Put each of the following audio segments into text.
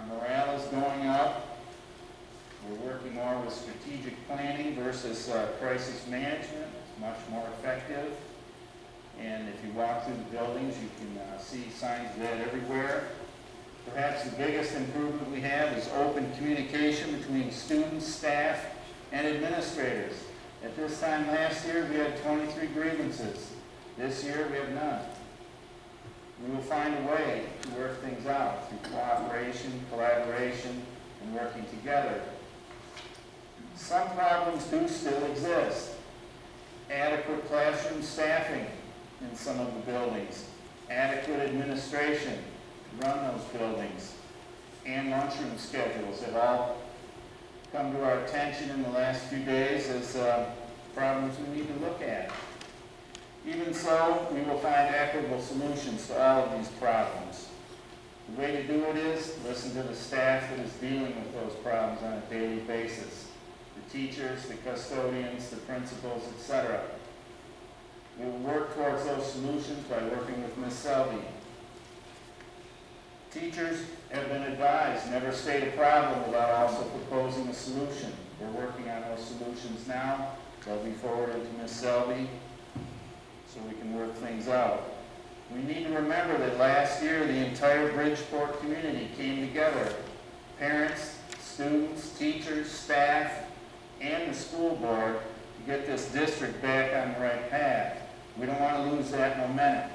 Our morale is going up. We're working more with strategic planning versus uh, crisis management. It's much more effective. And if you walk through the buildings, you can uh, see signs of that everywhere. Perhaps the biggest improvement we have is open communication between students, staff, and administrators. At this time last year, we had 23 grievances. This year, we have none. We will find a way to work things out through cooperation, collaboration, and working together. Some problems do still exist. Adequate classroom staffing in some of the buildings, adequate administration, to run those buildings, and lunchroom schedules have all come to our attention in the last few days as uh, problems we need to look at. Even so, we will find equitable solutions to all of these problems. The way to do it is listen to the staff that is dealing with those problems on a daily basis. The teachers, the custodians, the principals, etc. We will work towards those solutions by working with Ms. Selby, Teachers have been advised, never state a problem without also proposing a solution. We're working on those solutions now. They'll be forwarded to Ms. Selby so we can work things out. We need to remember that last year, the entire Bridgeport community came together. Parents, students, teachers, staff, and the school board to get this district back on the right path. We don't want to lose that momentum.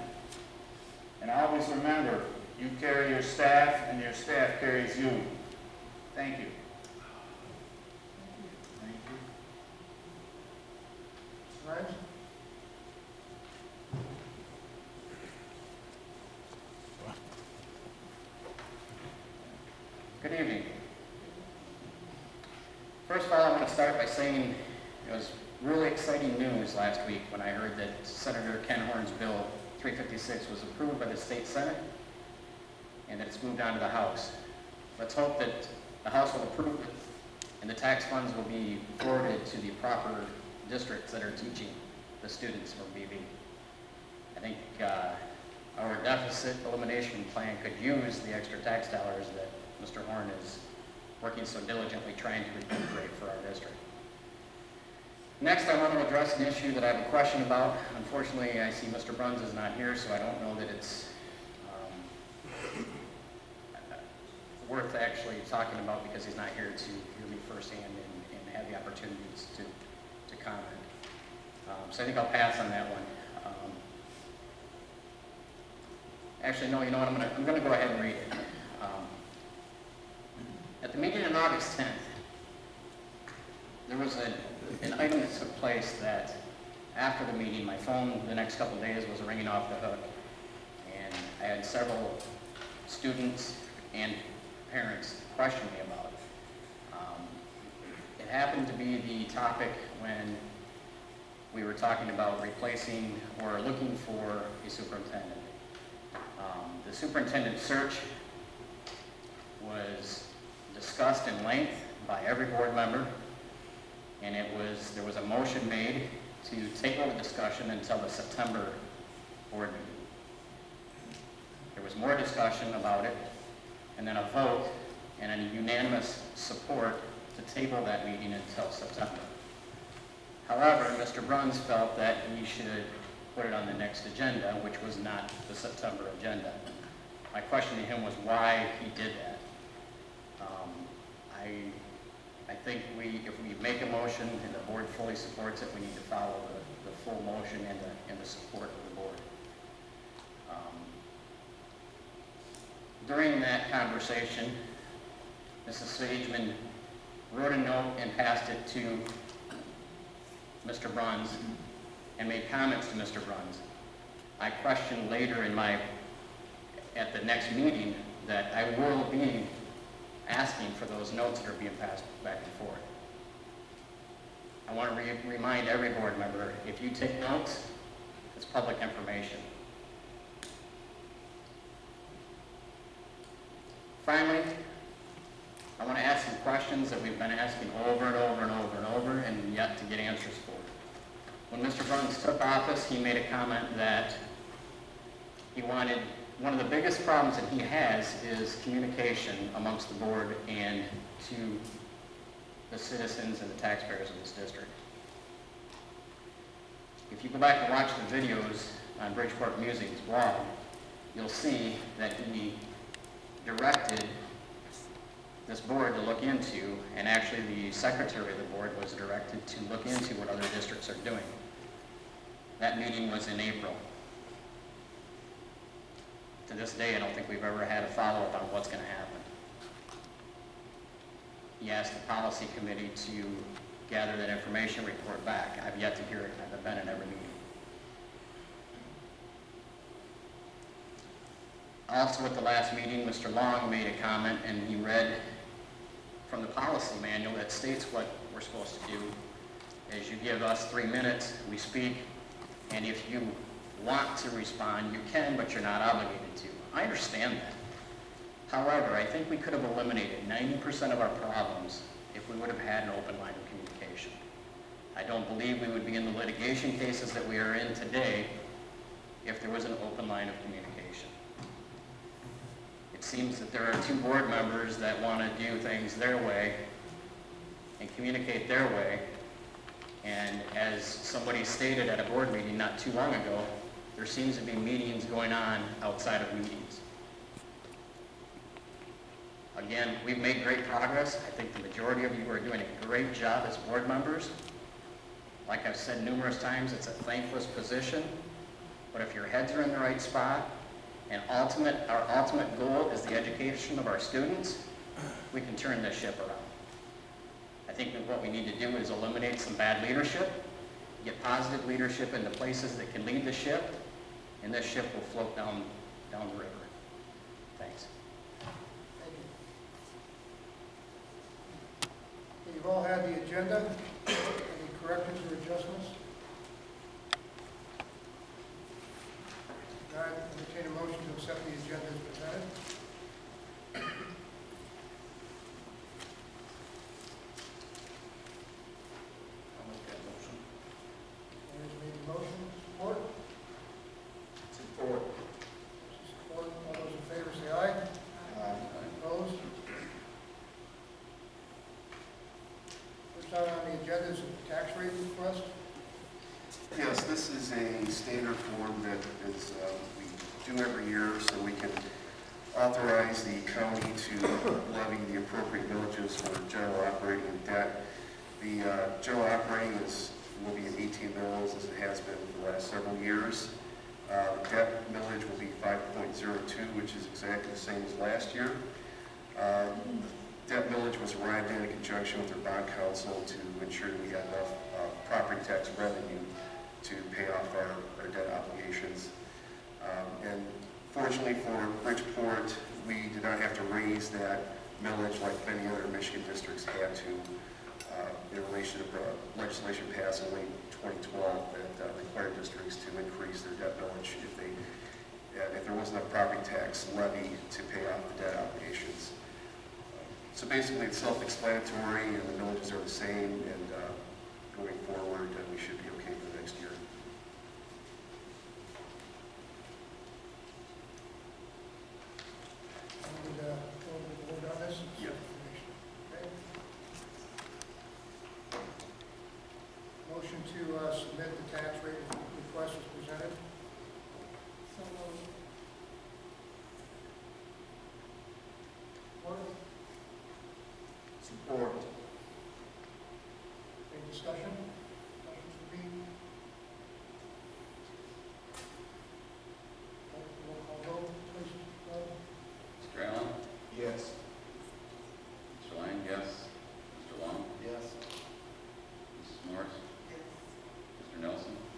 And always remember, you carry your staff, and your staff carries you. Thank you. Thank you. Rice? Good evening. First of all, I want to start by saying it was really exciting news last week when I heard that Senator Ken Horn's Bill 356 was approved by the state senate and that it's moved on to the House. Let's hope that the House will approve it and the tax funds will be forwarded to the proper districts that are teaching the students from BV. I think uh, our deficit elimination plan could use the extra tax dollars that Mr. Horn is working so diligently trying to recuperate for our district. Next, I want to address an issue that I have a question about. Unfortunately, I see Mr. Bruns is not here, so I don't know that it's um, worth actually talking about because he's not here to hear me firsthand and, and have the opportunities to, to comment. Um, so I think I'll pass on that one. Um, actually, no, you know what, I'm I'm gonna go ahead and read it. At the meeting on August 10th, there was a, an item that took place that after the meeting, my phone the next couple of days was ringing off the hook. And I had several students and parents question me about it. Um, It happened to be the topic when we were talking about replacing or looking for a superintendent. Um, The superintendent search was discussed in length by every board member, and it was, there was a motion made to table the discussion until the September board meeting. There was more discussion about it, and then a vote and a unanimous support to table that meeting until September. However, Mr. Bruns felt that we should put it on the next agenda, which was not the September agenda. My question to him was why he did that. I, I think we, if we make a motion and the board fully supports it, we need to follow the, the full motion and the, and the support of the board. Um, During that conversation, Mrs. Sageman wrote a note and passed it to Mr. Bruns and made comments to Mr. Bruns. I questioned later in my, at the next meeting, that I will be asking for those notes that are being passed back and forth. I want to re- remind every board member, if you take notes, it's public information. Finally, I want to ask some questions that we've been asking over and over and over and over and yet to get answers for. When Mr. Bruns took office, he made a comment that he wanted, one of the biggest problems that he has is communication amongst the board and to the citizens and the taxpayers of this district. If you go back and watch the videos on Bridgeport Musing's blog, you'll see that he directed this board to look into, and actually the secretary of the board was directed to look into what other districts are doing. That meeting was in April. To this day, I don't think we've ever had a follow-up on what's going to happen. He asked the policy committee to gather that information, report back. I've yet to hear it, I've been in every meeting. Also, at the last meeting, Mr. Long made a comment, and he read from the policy manual that states what we're supposed to do. Is you give us three minutes, we speak, and if you want to respond, you can, but you're not obligated to. I understand that. However, I think we could have eliminated 90% of our problems if we would have had an open line of communication. I don't believe we would be in the litigation cases that we are in today if there was an open line of communication. It seems that there are two board members that want to do things their way and communicate their way. And as somebody stated at a board meeting not too long ago, there seems to be meetings going on outside of meetings. Again, we've made great progress. I think the majority of you are doing a great job as board members. Like I've said numerous times, it's a thankless position, but if your heads are in the right spot, and ultimate, our ultimate goal is the education of our students, we can turn this ship around. I think what we need to do is eliminate some bad leadership, get positive leadership into places that can lead the ship, and this ship will float down, down the river. Thanks. Thank you. You've all had the agenda. Any corrections or adjustments? Not entertain a motion to accept the agenda as presented. I'll make that motion. Larry's made the motion. Support? Support. Support. All those in favor say aye. Opposed? First item on the agenda is a tax rate request. Yes, this is a standard form that is, uh, we do every year so we can authorize the county to levy the appropriate millages for general operating and debt. The general operating is, will be at 18 mills as it has been for the last several years. Uh, The Debt millage will be 5.02, which is exactly the same as last year. Uh, Debt millage was arrived at in conjunction with our bond counsel to ensure that we had enough uh, property tax revenue to pay off our, our debt obligations. Um, And fortunately for Bridgeport, we did not have to raise that millage like many other Michigan districts had to in relation to legislation passed in late 2012 that uh, required districts to increase their debt millage if they, uh, if there wasn't enough property tax levy to pay off the debt obligations. So basically, it's self-explanatory, and the millages are the same, and uh, going forward, uh,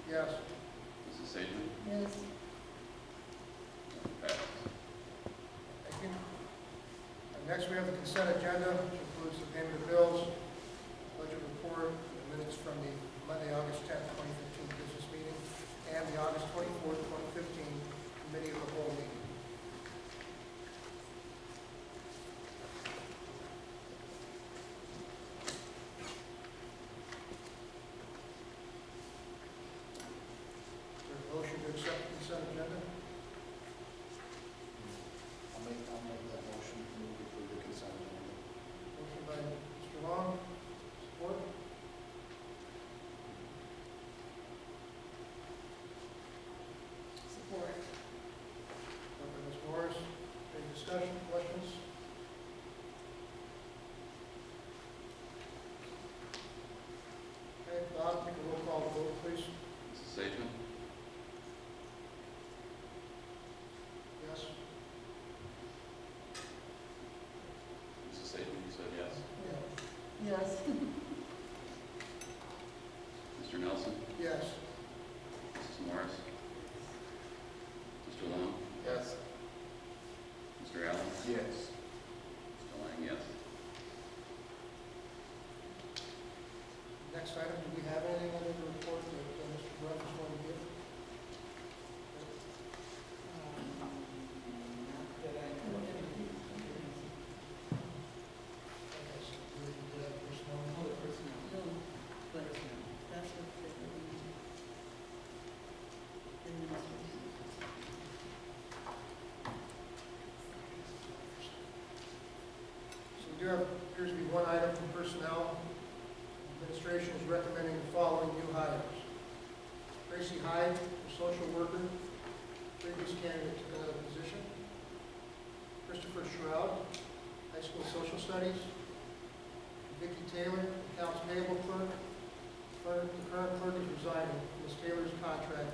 Yes. Mrs. Sageman? Yes. Thank you. And next, we have the consent agenda, which includes the payment of bills, budget report, the minutes from the Monday, August 10th, 2015 business meeting, and the August 24th, 2015 committee of the whole meeting. Mr. Nelson? Yes. Mrs. Morris? Mr. Long? Yes. Mr. Allen? Yes. Mr. Lang, yes. Next item, do we have anything under the report that uh, Mr. Bruff is going to give? Okay, so do we do that personnel? No, but that's what the, administration. Have, appears to be one item from personnel. Administration is recommending the following new hires. Tracy Hyde, a social worker, previous candidate took another position. Christopher Shroud, high school social studies. Vicki Taylor, accounts payable. Clerk- The current clerk is resigning. Ms. Taylor's contract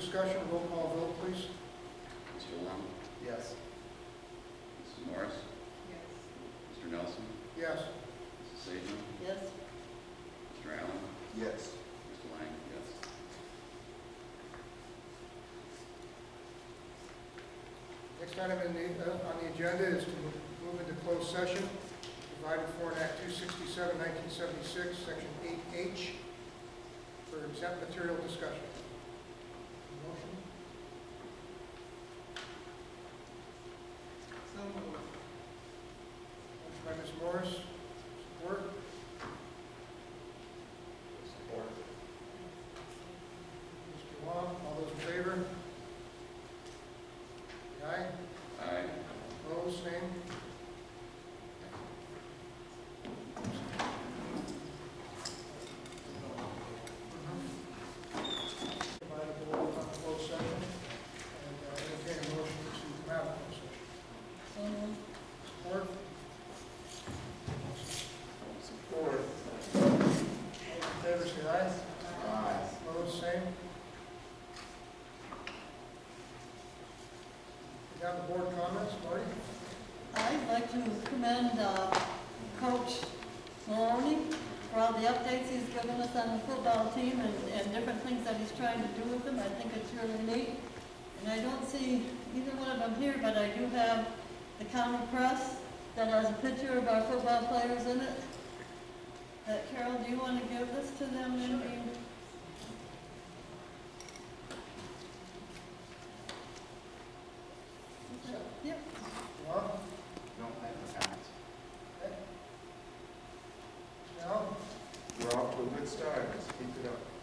discussion, roll call vote, please. Mr. Long? Yes. Mrs. Morris? Yes. Mr. Nelson? Yes. Mrs. Sageman? Yes. Mr. Allen? Yes. Mr. Lang, yes. Next item in the, uh, on the agenda is to move into closed session, provided for in Act 267, 1976, Section 8H, for exempt material discussion. Have the board comments, Marty? I'd like to commend uh, Coach Maloney for all the updates he's given us on the football team and, and different things that he's trying to do with them. I think it's really neat. And I don't see either one of them here, but I do have the county press that has a picture of our football players in it. That Carol, do you want to give this to them? Sure. good start. Let's keep it up.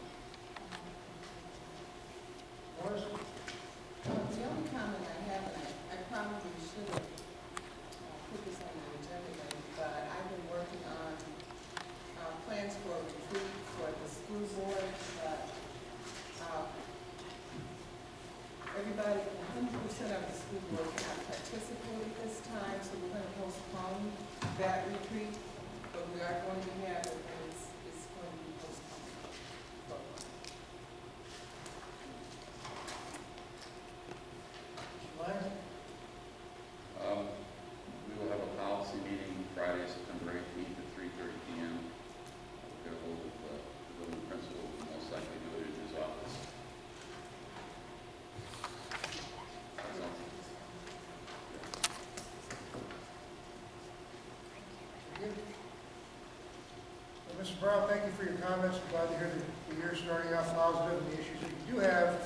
Brown, thank you for your comments. I'm glad to hear that the year starting off positive and the issues that you do have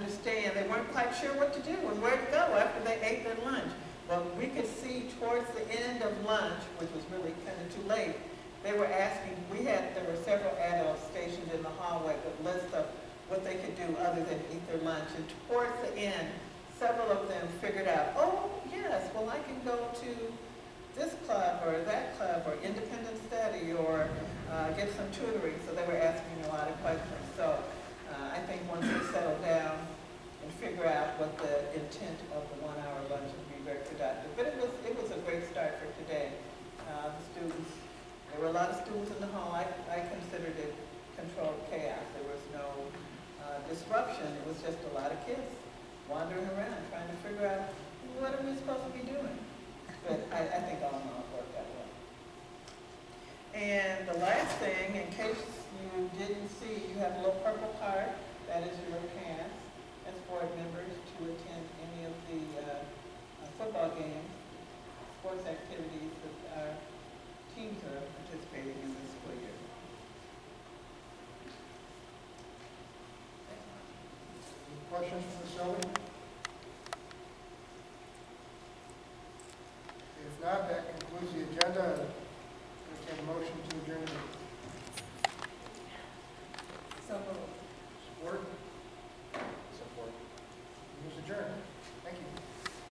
understand, they weren't quite sure what to do and where to go after they ate their lunch. But we could see towards the end of lunch, which was really kind of too late, they were asking, we had, there were several adults stationed in the hallway with lists of what they could do other than eat their lunch. And towards the end, several of them figured out, oh, yes, well, I can go to this club or that club or independent study or uh, get some tutoring. So they were asking a lot of questions. So I think once we settle down and figure out what the intent of the one-hour lunch would be very productive. But it was, it was a great start for today. Uh, the students, there were a lot of students in the hall. I, I considered it controlled chaos. There was no uh, disruption. It was just a lot of kids wandering around trying to figure out what are we supposed to be doing. But I, I think all in all it worked out well. And the last thing, in case you didn't see, you have a little purple card. That is your pass as board members to attend any of the uh, uh, football games, sports activities that our teams are participating in this school year. Any questions for Ms.